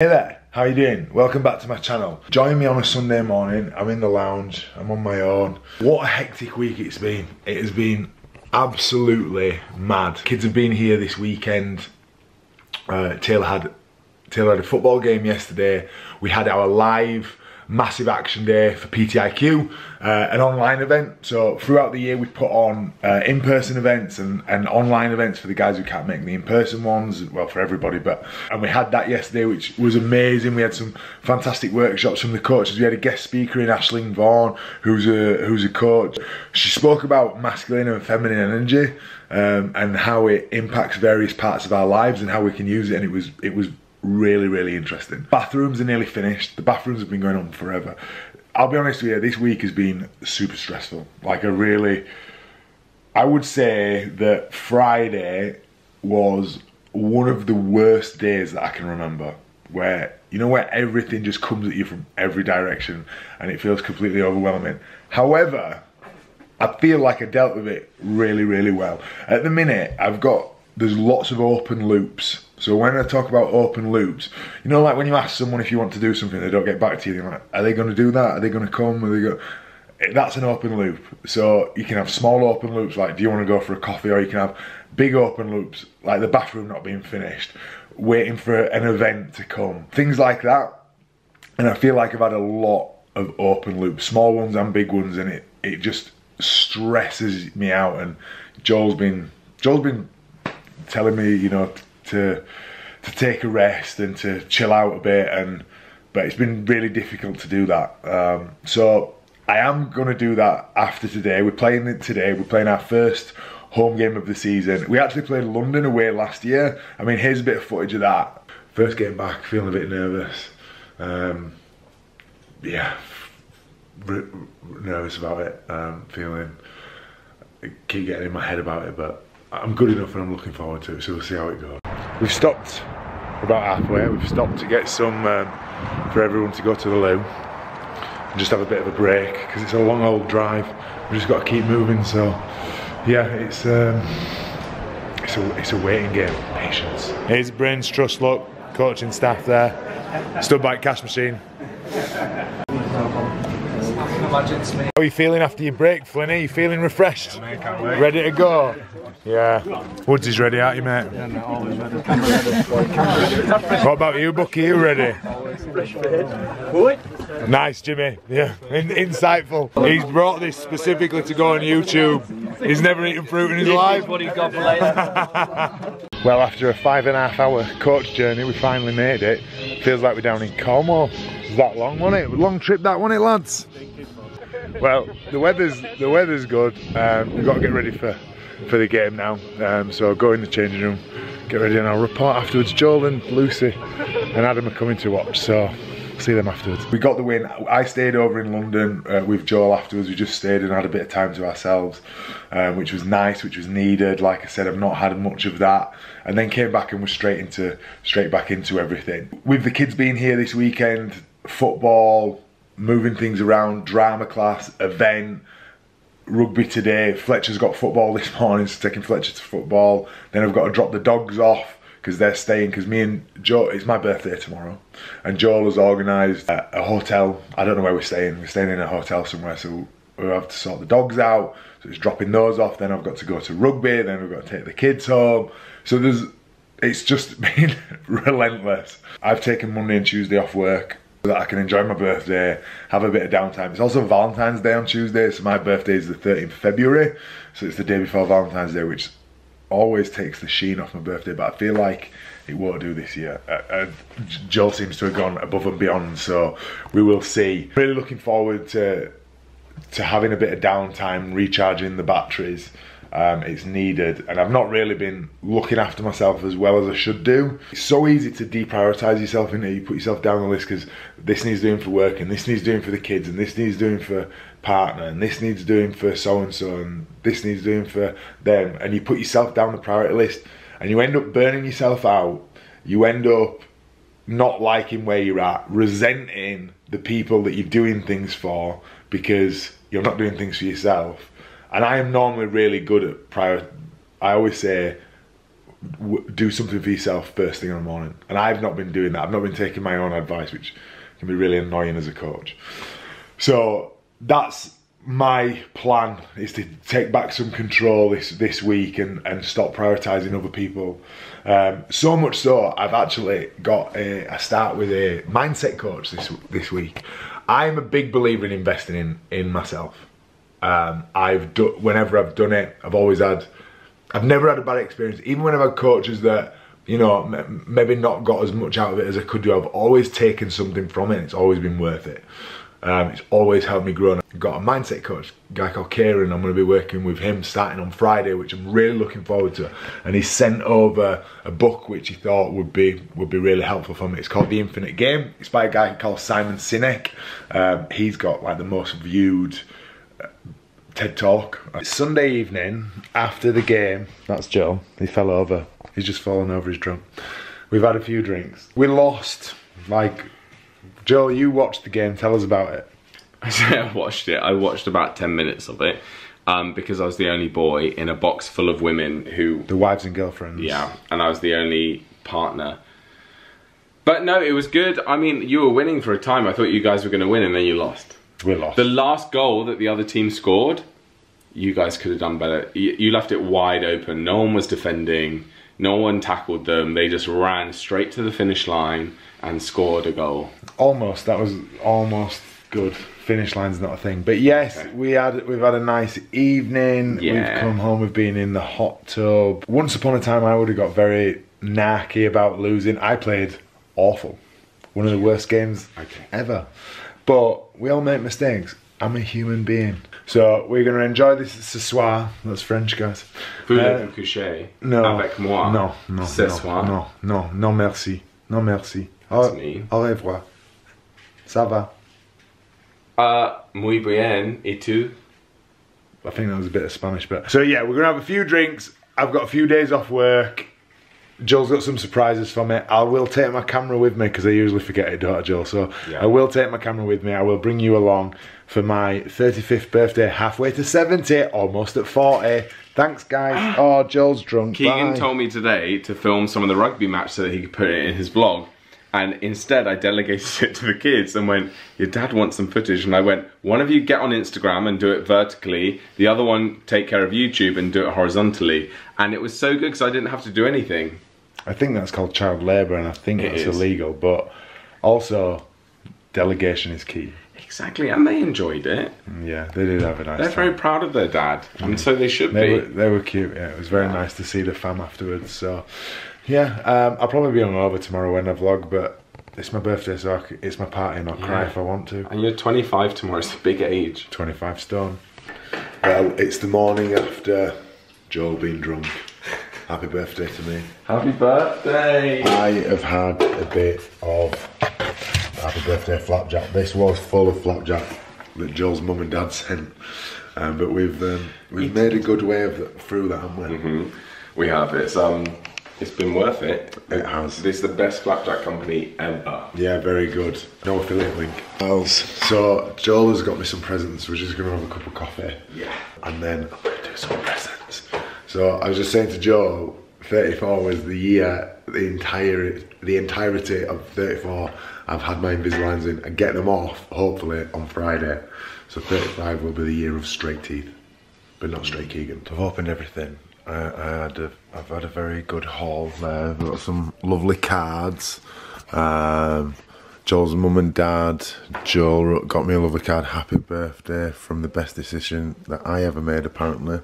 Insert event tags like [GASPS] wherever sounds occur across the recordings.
Hey there, how you doing? Welcome back to my channel. Join me on a Sunday morning. I'm in the lounge. I'm on my own. What a hectic week it's been. It has been absolutely mad. Kids have been here this weekend. Uh, Tayla had Tayla had a football game yesterday. We had our live massive action day for PTIQ, uh, an online event. So throughout the year we put on uh, in-person events and, and online events for the guys who can't make the in-person ones, well for everybody, but and we had that yesterday which was amazing. We had some fantastic workshops from the coaches. We had a guest speaker in Ashling Vaughan who's a, who's a coach. She spoke about masculine and feminine energy um, and how it impacts various parts of our lives and how we can use it and it was it was really, really interesting. Bathrooms are nearly finished. The bathrooms have been going on forever. I'll be honest with you, this week has been super stressful. Like a really, I would say that Friday was one of the worst days that I can remember. Where, you know, where everything just comes at you from every direction and it feels completely overwhelming. However, I feel like I dealt with it really, really well. At the minute, I've got, there's lots of open loops so when I talk about open loops, you know, like when you ask someone if you want to do something, they don't get back to you. They're like, are they going to do that? Are they going to come? Are they go? Eh, that's an open loop. So you can have small open loops, like do you want to go for a coffee, or you can have big open loops, like the bathroom not being finished, waiting for an event to come, things like that. And I feel like I've had a lot of open loops, small ones and big ones, and it it just stresses me out. And Joel's been Joel's been telling me, you know, to to take a rest and to chill out a bit and but it's been really difficult to do that. Um, so I am going to do that after today. We're playing it today. We're playing our first home game of the season. We actually played London away last year. I mean here's a bit of footage of that. First game back feeling a bit nervous. Um, yeah nervous about it um, feeling keep getting in my head about it but I'm good enough and I'm looking forward to it so we'll see how it goes We've stopped about halfway. We've stopped to get some um, for everyone to go to the loo and just have a bit of a break because it's a long old drive. We've just got to keep moving. So yeah, it's um, it's a it's a waiting game. Patience. Here's Brains Trust Look coaching staff there. Stood by cash machine. How are you feeling after your break, Flynn? Are you feeling refreshed? Yeah, ready to go? Yeah. Woods is ready, aren't you, mate? Yeah, mate, always ready. what about you, Bucky? You ready? Nice, Jimmy. Yeah, In insightful. He's brought this specifically to go on YouTube. He's never eaten fruit in his life. What he's got for later. [LAUGHS] well, after a five and a half hour coach journey, we finally made it. Feels like we're down in Como. Is that long, wasn't it? Long trip, that, wasn't it, lads? Well, the weather's the weather's good. Um, we've got to get ready for for the game now. Um, so go in the changing room, get ready, and I'll report afterwards. Joel and Lucy and Adam are coming to watch. So see them afterwards. We got the win. I stayed over in London uh, with Joel afterwards. We just stayed and had a bit of time to ourselves, um, which was nice, which was needed. Like I said, I've not had much of that. And then came back and was straight into straight back into everything. With the kids being here this weekend, football, moving things around, drama class, event, rugby today. Fletcher's got football this morning, so taking Fletcher to football. Then I've got to drop the dogs off because they're staying. Because me and Joe, it's my birthday tomorrow, and Joel has organised a, a, hotel. I don't know where we're staying. We're staying in a hotel somewhere, so we have to sort the dogs out. So it's dropping those off. Then I've got to go to rugby. Then we've got to take the kids home. So there's, it's just [LAUGHS] been [LAUGHS] relentless. I've taken Monday and Tuesday off work that I can enjoy my birthday, have a bit of downtime. It's also Valentine's Day on Tuesday, so my birthday is the 13th of February, so it's the day before Valentine's Day, which always takes the sheen off my birthday, but I feel like it won't do this year. Uh, uh, Joel seems to have gone above and beyond, so we will see. Really looking forward to to having a bit of downtime, recharging the batteries, um, it's needed and I've not really been looking after myself as well as I should do. It's so easy to deprioritize yourself in it. You put yourself down the list because this needs doing for work and this needs doing for the kids and this needs doing for partner and this needs doing for so and so and this needs doing for them and you put yourself down the priority list and you end up burning yourself out. You end up not liking where you're at, resenting the people that you're doing things for because you're not doing things for yourself and I am normally really good at prior. I always say do something for yourself first thing in the morning. And I've not been doing that. I've not been taking my own advice, which can be really annoying as a coach. So that's my plan is to take back some control this this week and and stop prioritizing other people um, so much so i've actually got a, start with a mindset coach this this week i'm a big believer in investing in in myself um, i've done whenever i've done it i've always had i've never had a bad experience even when i've had coaches that you know maybe not got as much out of it as i could do i've always taken something from it it's always been worth it um, it's always helped me grow. I've got a mindset coach, guy called Kieran. I'm going to be working with him starting on Friday, which I'm really looking forward to. And he sent over a book which he thought would be would be really helpful for me. It's called The Infinite Game. It's by a guy called Simon Sinek. Um, he's got like the most viewed TED Talk. Sunday evening after the game, that's Joe. He fell over. He's just fallen over his drum. We've had a few drinks. We lost like Joe, you watched the game. Tell us about it. I [LAUGHS] say I watched it. I watched about 10 minutes of it um, because I was the only boy in a box full of women who... The wives and girlfriends. Yeah, and I was the only partner. But no, it was good. I mean, you were winning for a time. I thought you guys were going to win and then you lost. We lost. The last goal that the other team scored, you guys could have done better. You, you left it wide open. No one was defending. No one tackled them. They just ran straight to the finish line and scored a goal. Almost. That was almost good. Finish line's not a thing, but yes, okay. we had we've had a nice evening. Yeah. We've come home. We've been in the hot tub. Once upon a time, I would have got very narky about losing. I played awful. One of the worst games okay. ever. But we all make mistakes. I'm a human being. So we're going to enjoy this ce soir. That's French, guys. Voulez-vous uh, coucher no, avec moi No, no, ce no, soir? No, no, no, merci. No, merci. That's au, me. Au revoir. Ça va? Uh, muy bien. Et tu? I think that was a bit of Spanish, but... So yeah, we're going to have a few drinks. I've got a few days off work. Joel's got some surprises for me. I will take my camera with me because I usually forget it, don't I, Joel? So yeah. I will take my camera with me. I will bring you along for my 35th birthday, halfway to 70, almost at 40. Thanks, guys. [GASPS] oh, Joel's drunk. Keegan Bye. told me today to film some of the rugby match so that he could put it in his vlog. And instead, I delegated [LAUGHS] it to the kids and went, Your dad wants some footage. And I went, One of you get on Instagram and do it vertically, the other one take care of YouTube and do it horizontally. And it was so good because I didn't have to do anything. I think that's called child labour and I think it it's is. illegal, but also delegation is key. Exactly, and they enjoyed it. Yeah, they did have a nice They're time. very proud of their dad, and mm. so they should they be. Were, they were cute, yeah. It was very yeah. nice to see the fam afterwards. So, yeah, um, I'll probably be on over tomorrow when I vlog, but it's my birthday, so it's my party, and I'll yeah. cry if I want to. And you're 25 tomorrow, it's a big age. 25 stone. Well, it's the morning after Joel being drunk. Happy birthday to me. Happy birthday! I have had a bit of happy birthday flapjack. This was full of flapjack that Joel's mum and dad sent. Um, but we've um, we've made a good way of through that, haven't we? Mm -hmm. We have. It's um it's been worth it. It has. This is the best flapjack company ever. Yeah, very good. No affiliate link. Else. So Joel has got me some presents. We're just gonna have a cup of coffee. Yeah. And then I'm gonna do some presents. So I was just saying to Joe, 34 was the year, the entire, the entirety of 34. I've had my Invisaligns in and get them off, hopefully, on Friday. So 35 will be the year of straight teeth, but not straight Keegan. I've opened everything. I, I had a, I've had a very good haul there. I've got some lovely cards. Um, Joel's mum and dad. Joel got me a lovely card. Happy birthday from the best decision that I ever made, apparently.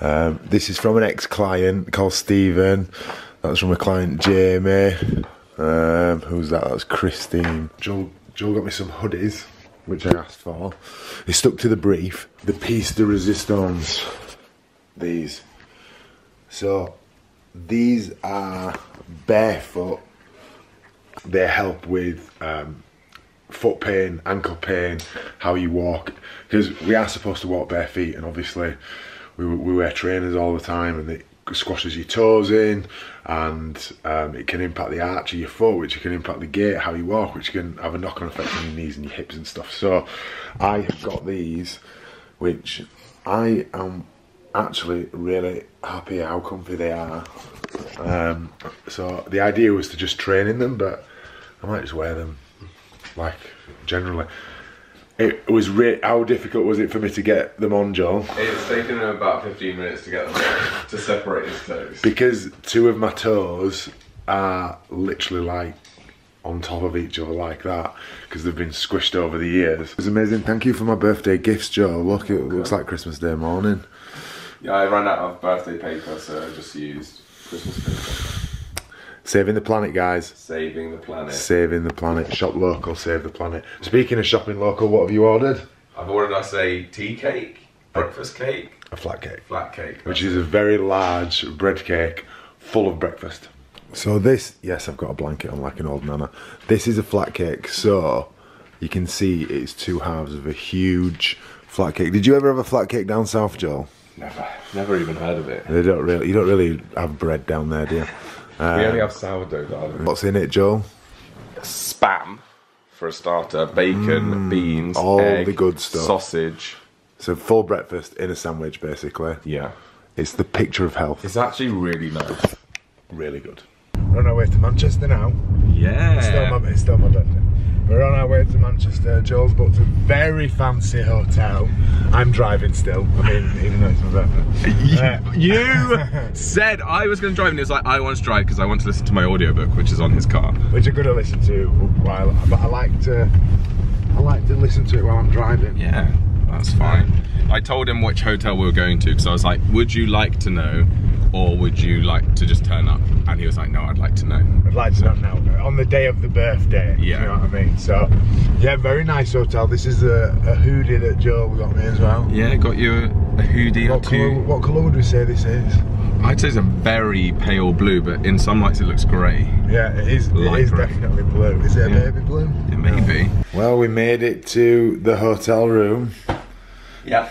Um, this is from an ex-client called Stephen. That's from a client Jamie. Um, who's that? That's Christine. Joel, Joel got me some hoodies, which I asked for. He stuck to the brief. The piece de resistance. These. So, these are barefoot. They help with um, foot pain, ankle pain, how you walk. Because we are supposed to walk bare feet, and obviously we, we wear trainers all the time and it squashes your toes in and um, it can impact the arch of your foot which can impact the gait how you walk which can have a knock-on effect on your knees and your hips and stuff so I have got these which I am actually really happy how comfy they are. Um, so the idea was to just train in them, but I might just wear them like generally. It was re- how difficult was it for me to get them on, Joel? It's taken him about 15 minutes to get them to separate his toes. Because two of my toes are literally like on top of each other like that because they've been squished over the years. It was amazing. Thank you for my birthday gifts, Joel. Look, it looks like Christmas Day morning. Yeah, I ran out of birthday paper, so I just used Christmas paper. Saving the planet, guys. Saving the planet. Saving the planet. Shop local, save the planet. Speaking of shopping local, what have you ordered? I've ordered us a tea cake, breakfast cake, A flat cake. flat cake. which is a very large bread cake full of breakfast. So this, yes, I've got a blanket on like an old nana. This is a flat cake, so you can see it's two halves of a huge flat cake. Did you ever have a flat cake down south, Joel? Never, never even heard of it. They don't really, you don't really have bread down there, do you? We only um, have sourdough, darling. What's in it, Joel? Spam, for a starter. Bacon, mm, beans, all egg, the good stuff. Sausage. So full breakfast in a sandwich, basically. Yeah. It's the picture of health. It's actually really nice. really good. We're on our way to Manchester now. Yeah. It's still my, it's still my birthday. We're on our way to Manchester. Joel's booked a very fancy hotel. I'm driving still. I mean, [LAUGHS] even though it's my birthday. Uh, You [LAUGHS] said I was going to drive, and he was like, I want to drive because I want to listen to my audiobook, which is on his car. which I'm gonna listen to while, but I like to, I like to listen to it while I'm driving. Yeah, that's fine. I told him which hotel we were going to because I was like, would you like to know or would you like to just turn up? And he was like, no, I'd like to know. I'd like to know now on the day of the birthday. Yeah. you know what I mean. So, yeah, very nice hotel. This is a, a hoodie that Joel got me as well. Yeah, got you a, a hoodie or What colour, two. what colour would we say this is? I'd say it's a very pale blue, but in some lights it looks grey. Yeah, it is. Light it is grey. definitely blue. Is it a Yeah. baby blue? It may be. Well, we made it to the hotel room. Yeah.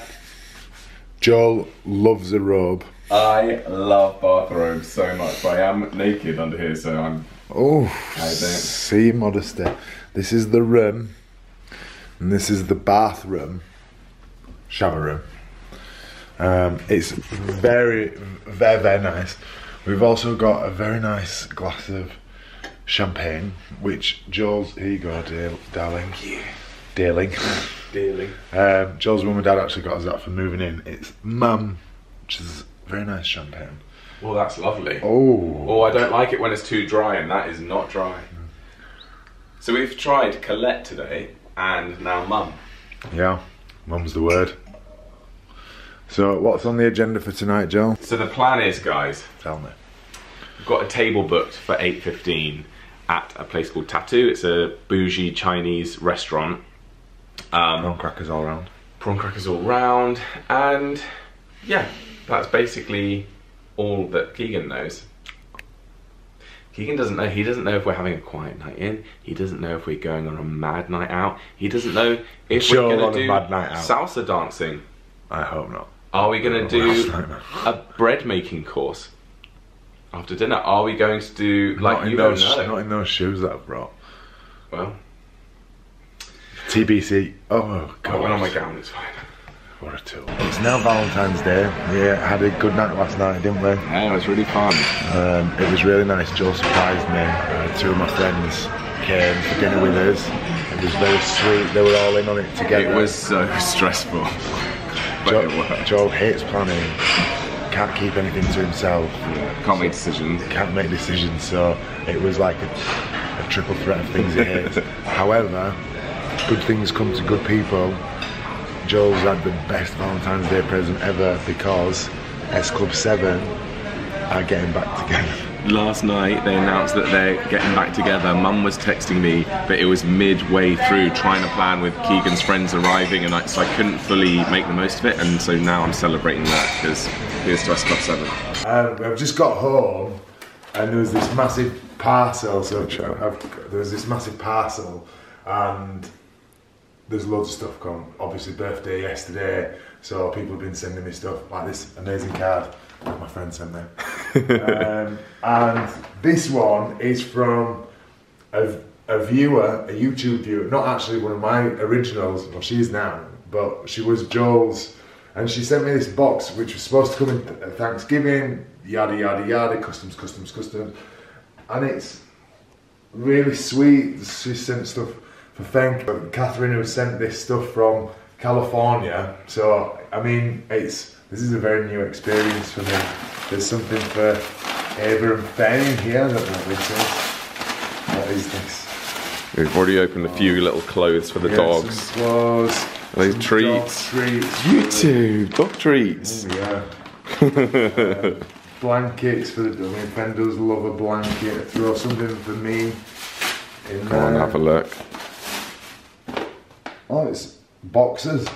Joel loves a robe. I love bathrobes so much, but I am naked under here, so I'm. Oh, I don't. see modesty. This is the room, and this is the bathroom, shower room. Um, it's very, very, very nice. We've also got a very nice glass of champagne, which Joel's. Here you go, dear, darling. Dearling. Dealing. Um, Joel's mum and dad actually got us that for moving in. It's Mumm, which is very nice champagne. Well, that's lovely. Oh, Oh, I don't like it when it's too dry, and that is not dry. So we've tried Collet today, and now Mumm. yeah, mum's the word. So, what's on the agenda for tonight, Joel? So the plan is, guys, Tell me. we've got a table booked for 8.15 at a place called Tattu. It's a bougie Chinese restaurant. Um, Prawn crackers all round. prawn crackers all round, and yeah, that's basically all that Keegan knows. Keegan doesn't know. He doesn't know if we're having a quiet night in. He doesn't know if we're going on a mad night out. He doesn't know if Sure, we're going to do mad night out. salsa dancing. I hope not. Are we going to do [LAUGHS] a bread making course after dinner? Are we going to do like not, you don't those, know? not in those shoes that I've brought. well, TBC. Oh, oh I God. went on my gown. It's fine. What a tool. It's now Valentine's Day. We had a good night last night, didn't we? Yeah, it was really fun. Um, it was really nice. Joe surprised me. Uh, two of my friends came for dinner with us. It was very sweet. They were all in on it together. It was so [LAUGHS] stressful, but Joe, it worked. Joe hates planning. Can't keep anything to himself. Can't make decisions. Can't make decisions. So it was like a, a triple threat of things he hates. [LAUGHS] However, good things come to good people. Joel's had the best Valentine's Day present ever because S Club 7 are getting back together. Last night they announced that they're getting back together. Mum was texting me, but it was midway through trying to plan with Keegan's friends arriving, and I, so I couldn't fully make the most of it. And so now I'm celebrating that because here's to S Club Seven. Um, I've just got home and there was this massive parcel. So I've, there was this massive parcel and there's loads of stuff come. Obviously, birthday yesterday, so people have been sending me stuff like this amazing card that my friend sent me. um, [LAUGHS] and this one is from a, a viewer, a YouTube viewer, not actually one of my originals. Well, she is now, but she was Joel's And she sent me this box which was supposed to come in th- Thanksgiving, yada yada yada, customs, customs, customs. And it's really sweet. She sent stuff for thank Catherine who sent this stuff from California. So I mean it's this is a very new experience for me. There's something for Ava and Fen here. I don't know what this is. What is this? We've already opened a few little clothes for the Yeah, dogs. Some clothes. Are these some treats? Dog treats. YouTube, dog treats. Oh, yeah. Uh, blankets for the. I mean, Fen does love a blanket. Throw something for me. In Come on, have a look. Oh, it's boxes.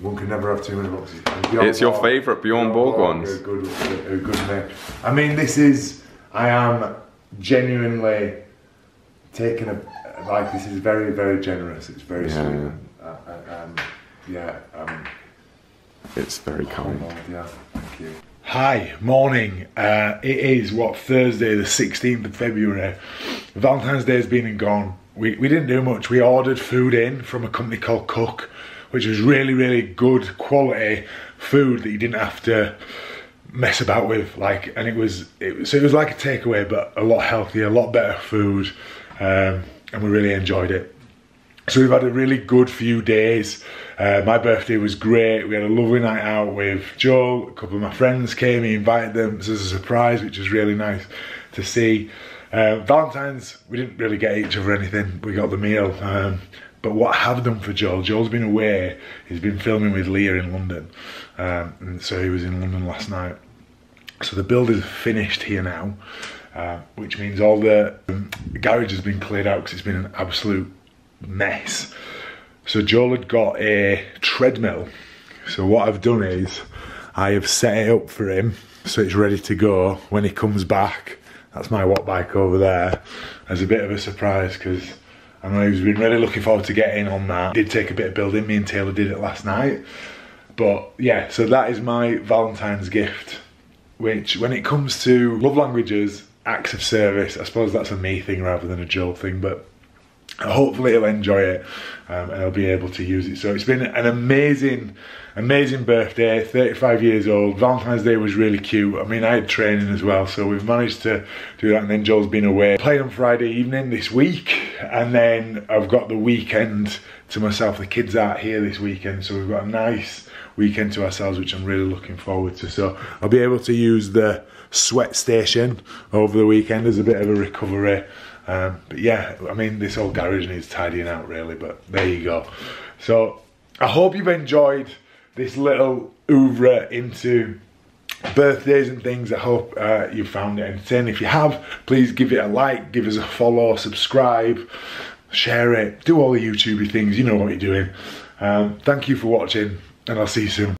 One can never have too many boxes. It's your favourite Bjorn Borg ones. A good, a good name. I mean, this is. I am genuinely taking a. Like this is very, very generous. It's very Yeah. sweet. Uh, uh, um, yeah. Um, It's very kind. yeah. Thank you. Hi, morning. Uh, it is what Thursday, the 16th of February. Valentine's Day has been and gone. We, we didn't do much. We ordered food in from a company called Cook, which was really, really good quality food that you didn't have to mess about with. Like, and it was, it was so it was like a takeaway, but a lot healthier, a lot better food, um, and we really enjoyed it. So we've had a really good few days. Uh, my birthday was great. We had a lovely night out with Joel. A couple of my friends came. He invited them as a surprise, which was really nice to see. Uh, Valentine's, we didn't really get each other anything. We got the meal. Um, but what I have done for Joel, Joel's been away. He's been filming with Leah in London. Um, and so he was in London last night. So the build is finished here now, uh, which means all the, um, the garage has been cleared out because it's been an absolute mess. So Joel had got a treadmill. So what I've done is I have set it up for him so it's ready to go when he comes back. That's my Wattbike over there as a bit of a surprise because I know he's been really looking forward to getting on that. Did take a bit of building. Me and Tayla did it last night. But yeah, so that is my Valentine's gift which when it comes to love languages, acts of service, I suppose that's a me thing rather than a Joel thing, but hopefully he'll enjoy it um, and he'll be able to use it. So it's been an amazing, amazing birthday, 35 years old. Valentine's Day was really cute. I mean, I had training as well, so we've managed to do that. And then Joel's been away played on Friday evening this week, and then I've got the weekend to myself. The kids aren't here this weekend, so we've got a nice weekend to ourselves, which I'm really looking forward to. So I'll be able to use the sweat station over the weekend as a bit of a recovery. Um, but yeah, I mean, this whole garage needs tidying out really, but there you go. So I hope you've enjoyed this little oeuvre into birthdays and things. I hope uh, you found it entertaining. If you have, please give it a like, give us a follow, subscribe, share it, do all the YouTubey things. You know what you're doing. Um, thank you for watching, and I'll see you soon.